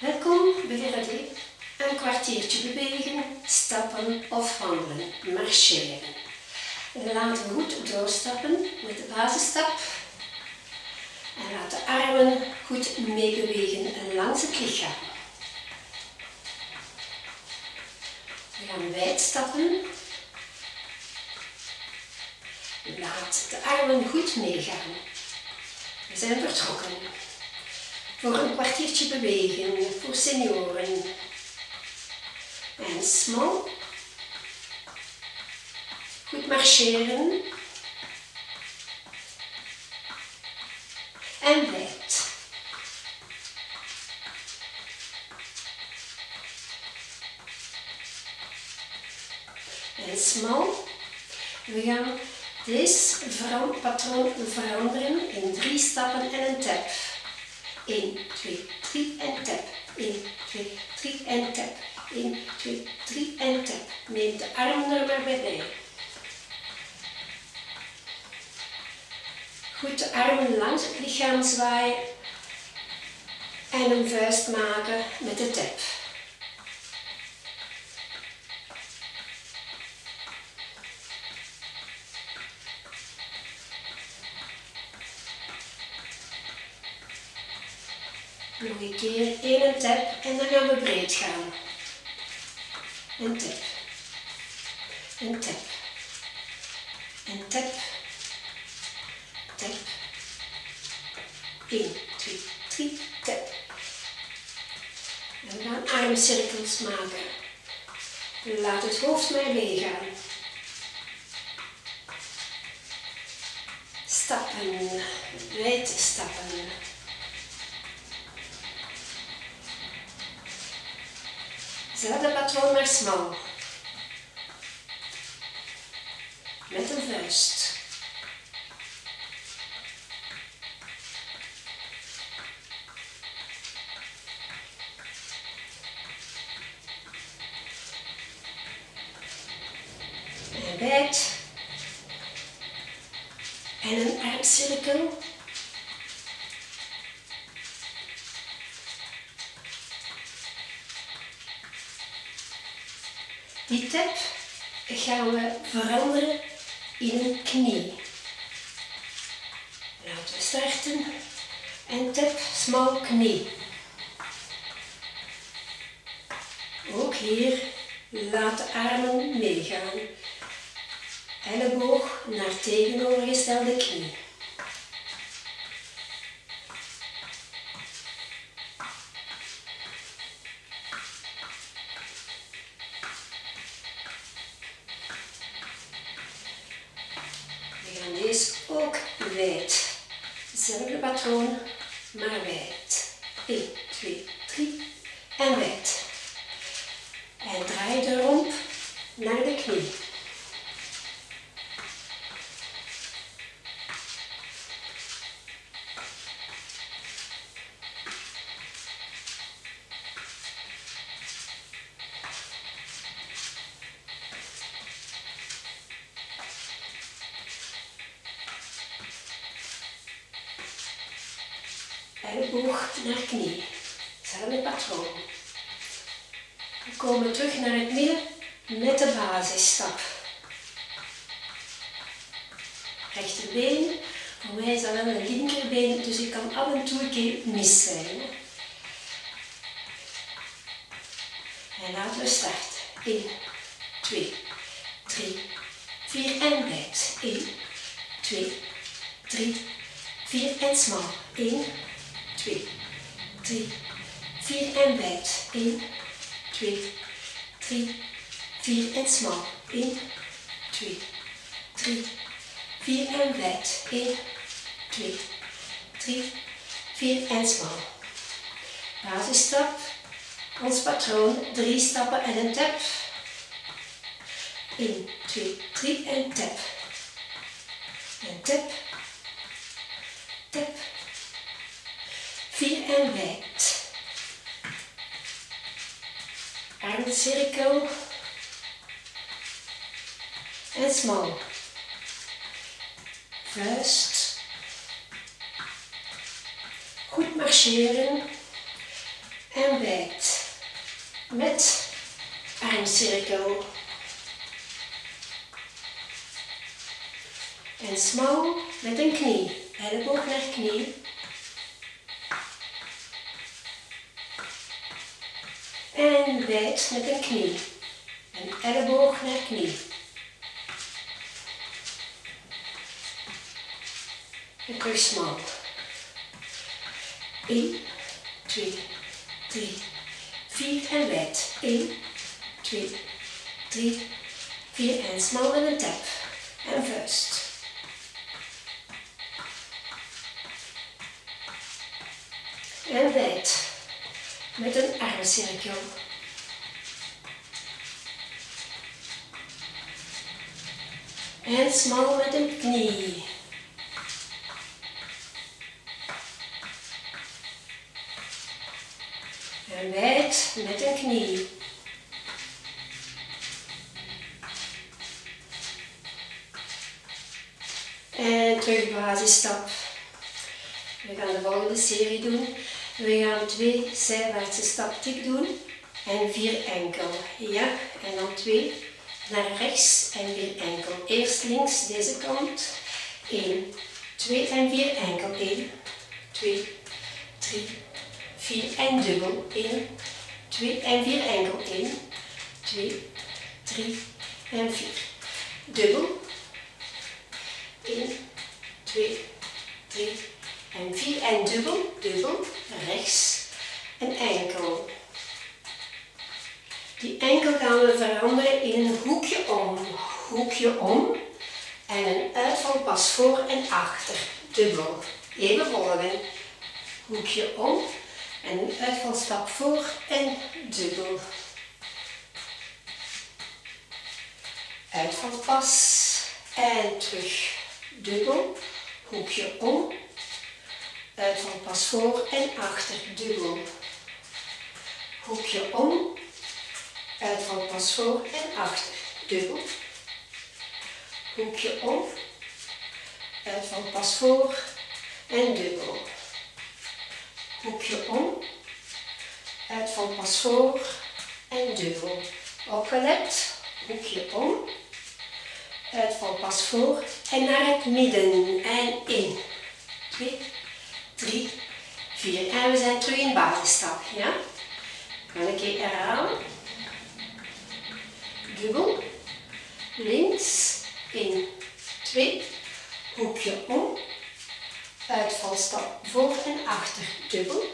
Welkom bij. Een kwartiertje bewegen, stappen of wandelen, marcheren. Laten we goed doorstappen met de basisstap. En laat de armen goed meebewegen langs het lichaam. We gaan wijd stappen. Laat de armen goed meegaan. We zijn vertrokken voor een kwartiertje bewegen voor senioren. En small. Goed marcheren. En wijd. En small. We gaan deze patroon veranderen in drie stappen en een tap. 1, 2, 3 en tap. 1, 2, 3 en tap. 1, 2, 3 en tap. Neem de arm er maar bij. Goed de armen langs het lichaam zwaaien en een vuist maken met de tap. Nog een keer één tap en dan gaan we breed gaan. Een tap. Een tap. Een tap. Tap. 1, 2, 3, tap. En we gaan armcirkels maken. Laat het hoofd maar meegaan. Stappen, wijd stappen. Hetzelfde patroon maar smal. Met een vuist. En wijd. En een armcirkel. Die tap gaan we veranderen in een knie. Laten we starten. En tap, smal knie. Ook hier laat de armen meegaan. Elleboog naar tegenovergestelde knie. Hetzelfde patroon, maar Elleboog naar knie. Hetzelfde patroon. We komen terug naar het midden met de basisstap. Rechterbeen. Voor mij is dat wel een linkerbeen, dus ik kan af en toe een keer mis zijn. En laten we starten. 1, 2, 3, 4 en wijd. 1, 2, 3, 4 en smal. 1, 2, 3, 4 en wijd. 1, 2, 3, 4 en smal. 1, 2, 3, 4 en wijd. 1, 2, 3, 4 en smal. Basisstap. Ons patroon. Drie stappen en een tap. 1, 2, 3 en tap. En tap. Tap. 4 en wijd. Armcirkel. En smal. Vuist. Goed marcheren. En wijd. Met armcirkel. En smal met een knie. Elleboog naar knie. En wijd met een knie. En elleboog naar knie. En terug smal. 1, 2, 3, 4 en wijd. 1, 2, 3, 4 en smal met een tap. En vuist. En wijd. Met een armcirkel. En smal met een knie. En wijd met een knie. En terug basisstap. We gaan de volgende serie doen. We gaan twee zijwaartse staptik doen en vier enkel. Ja, en dan twee naar rechts en vier enkel. Eerst links deze kant. 1, 2 en 4 enkel. 1, 2, 3, 4 en dubbel. 1, 2 en 4 enkel. 1, 2, 3 en 4. Dubbel. 1, 2, 3 en 4 en dubbel, dubbel, rechts en enkel. Die enkel gaan we veranderen in een hoekje om. Hoekje om en een uitval pas voor en achter. Dubbel. Even volgen. Hoekje om en een uitvalstap voor en dubbel. Uitvalpas en terug. Dubbel. Hoekje om. Uitvalpas voor en achter. Dubbel. Hoekje om. Uitvalpas voor en achter. Dubbel. Hoekje om. Uitvalpas voor en dubbel. Hoekje om. Uitvalpas voor en dubbel. Opgelet. Hoekje om. Uitvalpas voor en naar het midden. En 1, 2, 3, 4. En we zijn terug in basisstap. Ja? Ga een keer herhalen. Dubbel. Links. 1, 2. Hoekje om. Uitvalstap voor en achter. Dubbel.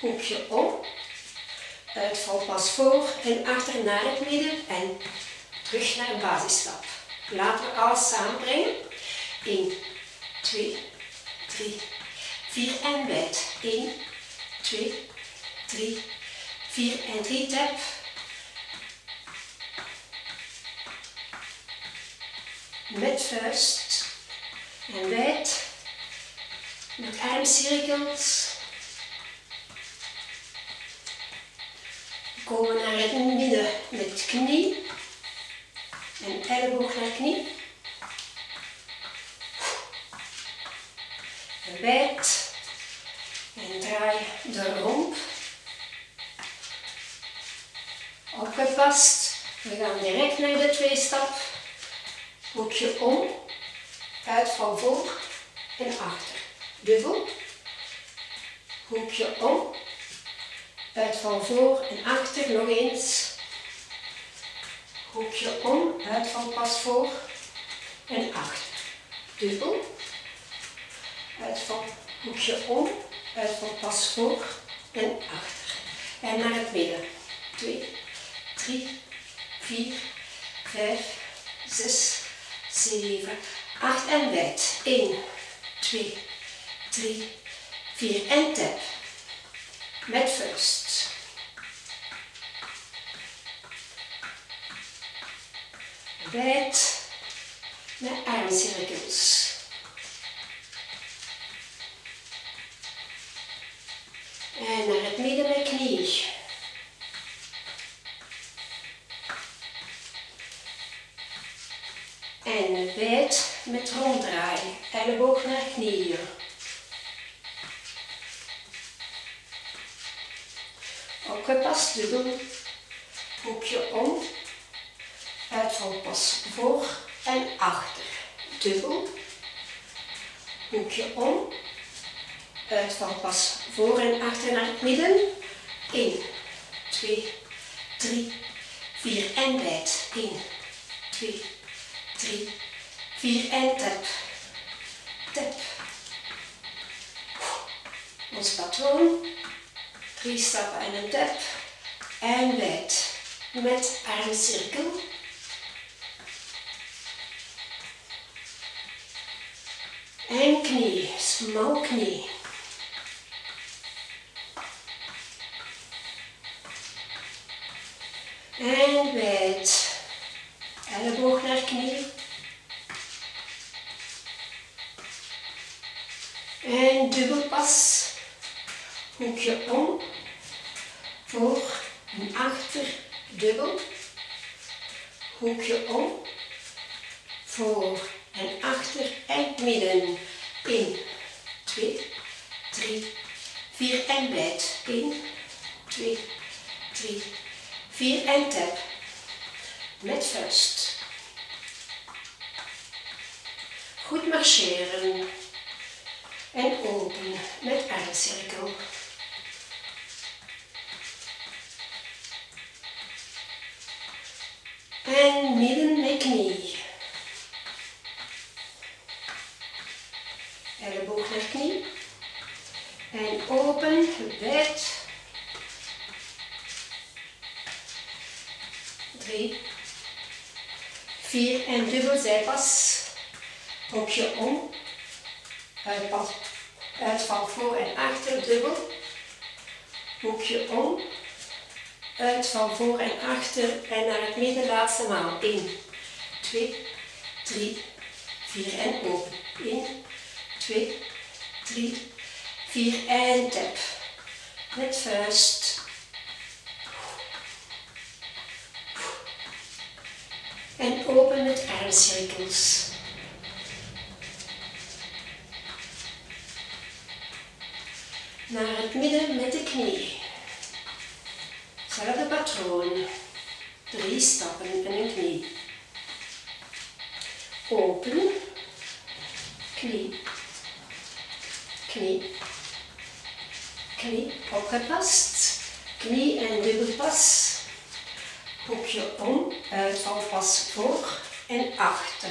Hoekje om. Uitvalpas voor en achter naar het midden. En terug naar basisstap. Laten we alles samenbrengen. 1, 2, 3, 4 en wijd. 1, 2, 3, 4 en 3 tap. Met vuist en wijd. Met armcirkels. We komen naar het midden met knie. En elleboog naar knie. Wijd. En draai de romp. Opgepast. We gaan direct naar de twee stap. Hoekje om. Uitval voor en achter. Dubbel. Hoekje om. Uitval voor en achter. Nog eens. Hoekje om. Uitval pas voor en achter. Dubbel. Uitval. Hoekje om. Uitval pas voor en achter. En naar het midden. 2, 3, 4, 5, 6, 7, 8 en wijd. 1, 2, 3, 4 en tap. Met vuist. Wijd met armcirkels. En naar het midden knie. En wijd met ronddraaien. Elleboog naar knieën. Opgepast, dubbel. Hoekje om. Uitvalpas voor en achter. Dubbel. Hoekje om. Uitvalpas voor en achter naar het midden. 1, 2, 3, 4 en wijd. 1, 2, 3, 4 en tap. Tap. Ons patroon. Drie stappen en een tap. En wijd. Met armcirkel. En knie. Smal knie. En wijd. Elleboog naar knie. En dubbelpas. Hoekje om. Voor en achter. Dubbel. Hoekje om. Voor en achter en midden. 1, 2, 3, 4 en wijd. 1, 2, 3, 4 en tap. Met vuist. Goed marcheren. En open met armcirkel. En midden met knie. Elleboog naar knie. En open, wijd. 4 en dubbel zijpas, Hoekje om, Uitval, uit van voor en achter, dubbel, hoekje om, uit van voor en achter en naar het midden, laatste maal, 1, 2, 3, 4 en open, 1, 2, 3, 4 en tap, met vuist, En open met armcirkels. Naar het midden met de knie. Hetzelfde patroon. Drie stappen en een knie. Open. Knie. Knie. Knie. Opgepast. Knie en dubbelpas. Hoekje om. Uitvalpas voor en achter.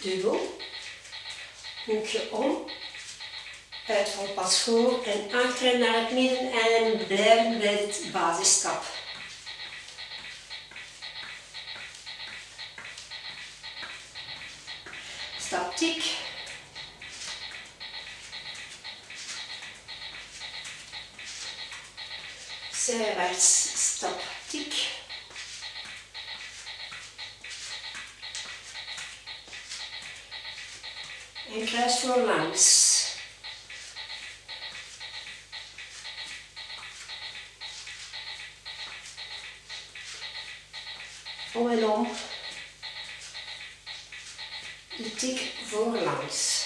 Dubbel. Hoekje om uitvalpas voor en achter naar het midden en blijven bij het basisstap. Stap tik. Zijwaarts En voor langs. om en om. De tik voorlangs.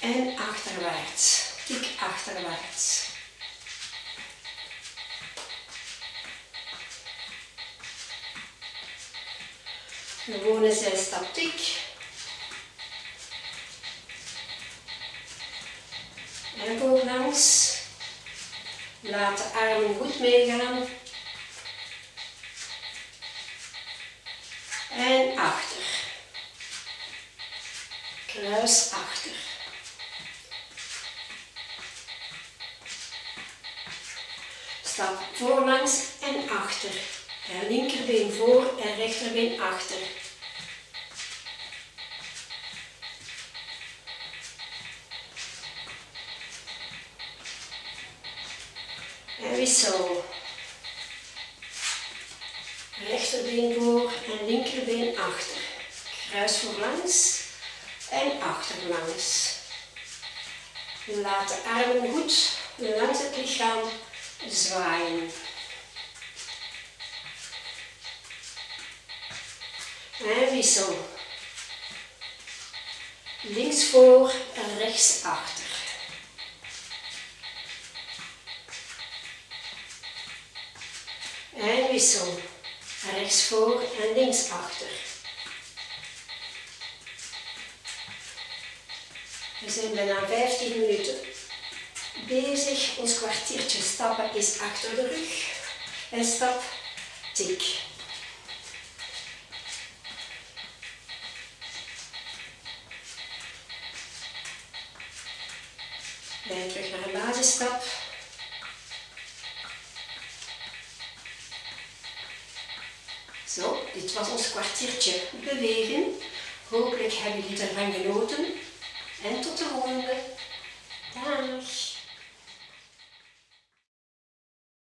En achterwaarts. Tik achterwaarts. Gewone zijstap tik. Elleboog langs. Laat de armen goed meegaan. En achter. Kruis achter. Stap voorlangs en achter. linkerbeen voor en rechterbeen achter. Wissel. Rechterbeen voor en linkerbeen achter. Kruis voorlangs en achterlangs. Laat de armen goed langs het lichaam zwaaien. En wissel. Links voor en rechts achter. Wissel. Rechts voor en links achter. We zijn bijna 15 minuten bezig. Ons kwartiertje stappen is achter de rug. En stap, tik. En terug naar een basisstap. Was ons kwartiertje bewegen. Hopelijk hebben jullie ervan genoten. En tot de volgende. Dag.